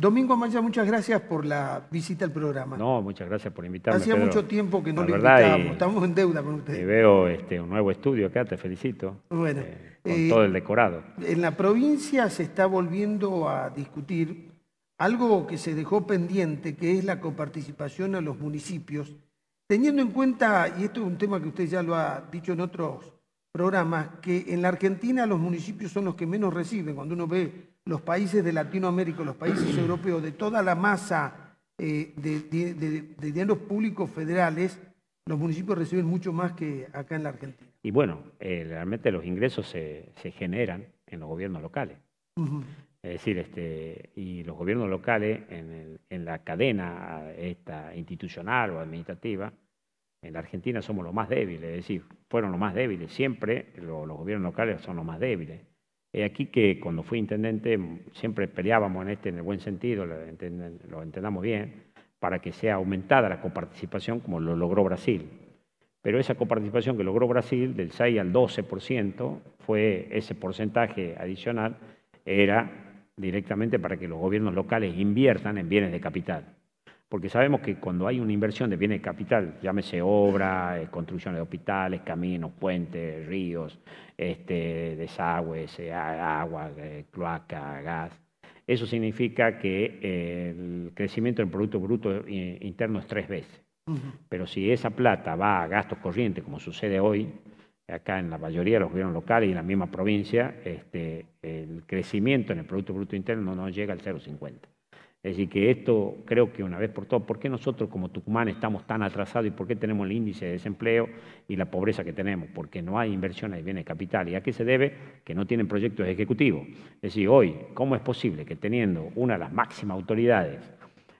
Domingo Amaya, muchas gracias por la visita al programa. No, muchas gracias por invitarme. Hacía Pedro. mucho tiempo que no lo invitábamos, y- estamos en deuda con Y usted. veo este, un nuevo estudio acá, te felicito. Bueno, eh, con eh, todo el decorado. En la provincia se está volviendo a discutir algo que se dejó pendiente, que es la coparticipación a los municipios, teniendo en cuenta, y esto es un tema que usted ya lo ha dicho en otros programas, que en la Argentina los municipios son los que menos reciben. Cuando uno ve los países de Latinoamérica, los países europeos, de toda la masa eh, de, de- de- de dineros públicos federales, los municipios reciben mucho más que acá en la Argentina. Y bueno, eh, realmente los ingresos se, se generan en los gobiernos locales. Es decir, este, y los gobiernos locales en, el- en la cadena esta institucional o administrativa, en la Argentina somos los más débiles, es decir, fueron los más débiles, siempre lo- los gobiernos locales son los más débiles. Es aquí que cuando fui intendente m- siempre peleábamos en este, en el buen sentido, lo entendamos bien, para que sea aumentada la coparticipación como lo logró Brasil. Pero esa coparticipación que logró Brasil, del 6 al 12%, fue ese porcentaje adicional, era directamente para que los gobiernos locales inviertan en bienes de capital. Porque sabemos que cuando hay una inversión de bienes de capital, llámese obra, eh, construcción de hospitales, caminos, puentes, ríos, este, desagües, agua, eh, cloaca, gas, eso significa que eh, el crecimiento del Producto Bruto Interno es tres veces. Pero si esa plata va a gastos corrientes, como sucede hoy, acá en la mayoría de los gobiernos locales y en la misma provincia, este, el crecimiento en el Producto Bruto Interno no llega al 0,50. Es decir, que esto creo que una vez por todas, ¿por qué nosotros como Tucumán estamos tan atrasados y por qué tenemos el índice de desempleo y la pobreza que tenemos? Porque no hay inversiones de bienes capital. ¿Y a qué se debe? Que no tienen proyectos ejecutivos. Es decir, hoy, ¿cómo es posible que teniendo una de las máximas autoridades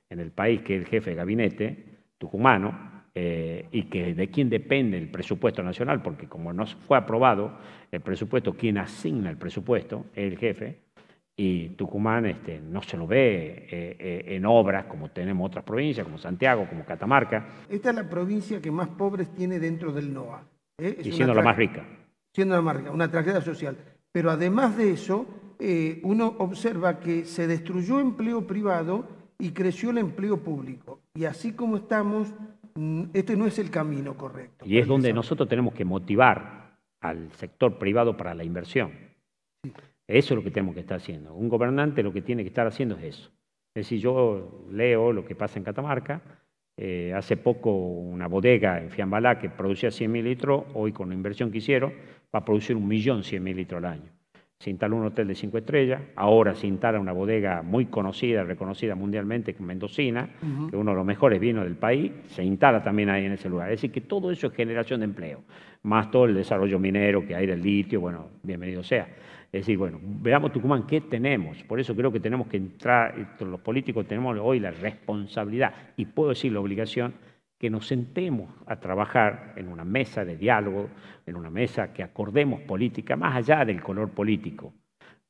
en el país, que es el jefe de gabinete tucumano, eh, y que de quién depende el presupuesto nacional, porque como no fue aprobado el presupuesto, quien asigna el presupuesto es el jefe, y Tucumán este, no se lo ve eh, eh, en obras como tenemos otras provincias, como Santiago, como Catamarca, Esta es la provincia que más pobres tiene dentro del NOA. ¿eh? Y siendo la más rica. Siendo la más rica, una tragedia social. Pero además de eso, uno observa que se destruyó empleo privado y creció el empleo público. Y así como estamos, mm, este no es el camino correcto. Y es donde nosotros tenemos que motivar al sector privado para la inversión. Eso es lo que tenemos que estar haciendo. Un gobernante lo que tiene que estar haciendo es eso. Es decir, yo leo lo que pasa en Catamarca. eh, hace poco una bodega en Fiambalá que producía 100.000 litros, hoy con la inversión que hicieron, va a producir 1.100.000 litros al año. Se instaló un hotel de cinco estrellas, ahora se instala una bodega muy conocida, reconocida mundialmente, que es Mendocina, que es uno de los mejores vinos del país, se instala también ahí en ese lugar. Es decir, que todo eso es generación de empleo, más todo el desarrollo minero que hay del litio, bueno, bienvenido sea. Es decir, bueno, veamos Tucumán, ¿qué tenemos? Por eso creo que tenemos que entrar, los políticos tenemos hoy la responsabilidad, y puedo decir la obligación, que nos sentemos a trabajar en una mesa de diálogo, en una mesa que acordemos política, más allá del color político,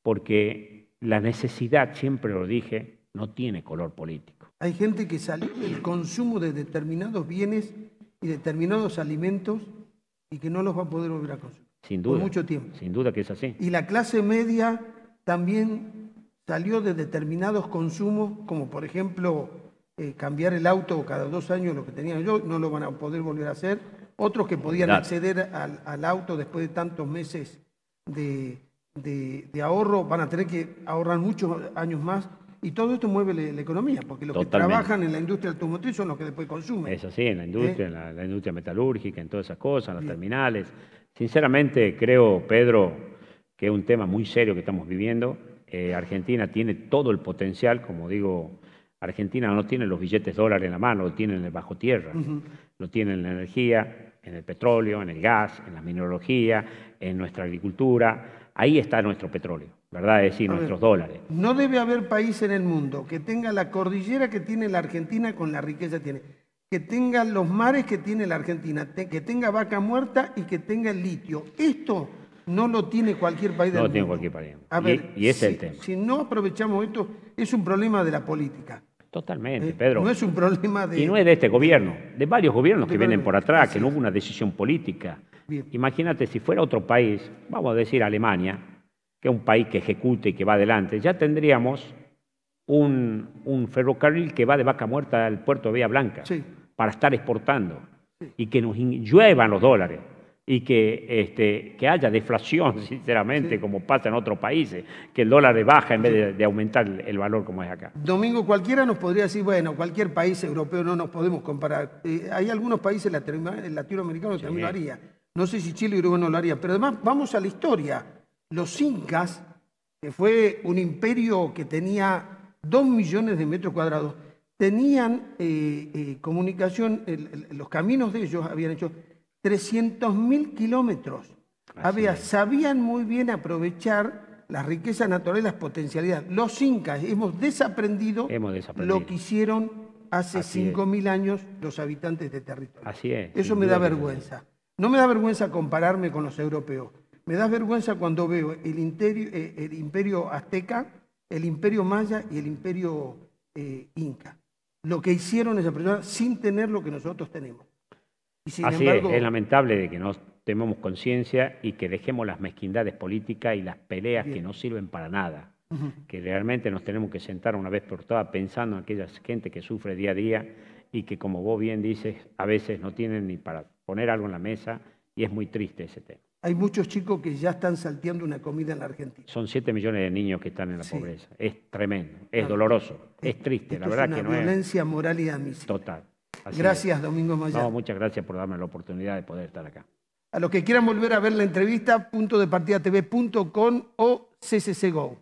porque la necesidad, siempre lo dije, no tiene color político. Hay gente que salió del consumo de determinados bienes y determinados alimentos y que no los va a poder volver a consumir. Sin Por duda. mucho tiempo. Sin duda que es así. Y la clase media también salió de determinados consumos, como por ejemplo eh, cambiar el auto cada dos años, lo que tenían yo, no lo van a poder volver a hacer. Otros que podían acceder al, al auto después de tantos meses de, de- de ahorro, van a tener que ahorrar muchos años más. Y todo esto mueve la, la economía, porque los que trabajan en la industria automotriz son los que después consumen. Es así, en la industria, ¿Eh? en la, la industria metalúrgica, en todas esas cosas, en Bien. terminales. Sinceramente, creo, Pedro, que es un tema muy serio que estamos viviendo. Eh, Argentina tiene todo el potencial, como digo, Argentina no tiene los billetes dólares en la mano, lo tiene en el bajo tierra, lo tiene en la energía, en el petróleo, en el gas, en la mineralogía, en nuestra agricultura. Ahí está nuestro petróleo, ¿verdad? Es decir, A ver. nuestros dólares. No debe haber país en el mundo que tenga la cordillera que tiene la Argentina con la riqueza que tiene, que tenga los mares que tiene la Argentina, que tenga vaca muerta y que tenga el litio. Esto no lo tiene cualquier país del No mundo. lo tiene cualquier país. A ver, y ese es el si- tema. Si no aprovechamos esto, es un problema de la política. Totalmente, ¿eh? Pedro. No es un problema de... Y no es de este gobierno, de varios gobiernos De que vienen por atrás, así que no hubo una decisión política. Bien. Imagínate si fuera otro país, vamos a decir Alemania, que es un país que ejecute y que va adelante, ya tendríamos un, ferrocarril que va de Vaca Muerta al puerto de Vía Blanca para estar exportando y que nos lluevan los dólares y que, este, que haya deflación, sinceramente, como pasa en otros países, que el dólar baja en vez de, aumentar el valor como es acá. Domingo, cualquiera nos podría decir, bueno, cualquier país europeo no nos podemos comparar. Eh, hay algunos países latinoamericanos que también lo harían. No sé si Chile y Uruguay no lo harían, pero además vamos a la historia. Los incas, que fue un imperio que tenía dos millones de metros cuadrados, tenían eh, eh, comunicación, los caminos de ellos habían hecho 300.000 kilómetros. Había, sabían muy bien aprovechar las riquezas naturales, las potencialidades. Los incas hemos desaprendido, lo que hicieron hace 5.000 años los habitantes de territorio. Así es. Eso me da vergüenza. No me da vergüenza compararme con los europeos. Me da vergüenza cuando veo el, eh, el imperio azteca, el imperio maya y el imperio eh, inca. Lo que hicieron esas personas sin tener lo que nosotros tenemos. Así es, es lamentable de que no tomemos conciencia y que dejemos las mezquindades políticas y las peleas que no sirven para nada. Que realmente nos tenemos que sentar una vez por todas pensando en aquella gente que sufre día a día y que, como vos bien dices, a veces no tienen ni para poner algo en la mesa y es muy triste ese tema. Hay muchos chicos que ya están salteando una comida en la Argentina. Son 7 millones de niños que están en la pobreza. Es tremendo, es doloroso, es, triste, la verdad que no es. Violencia moral y admisible. Total. gracias, Domingo Maya. muchas gracias por darme la oportunidad de poder estar acá. A los que quieran volver a ver la entrevista, punto de partida TV.com o CCCGO.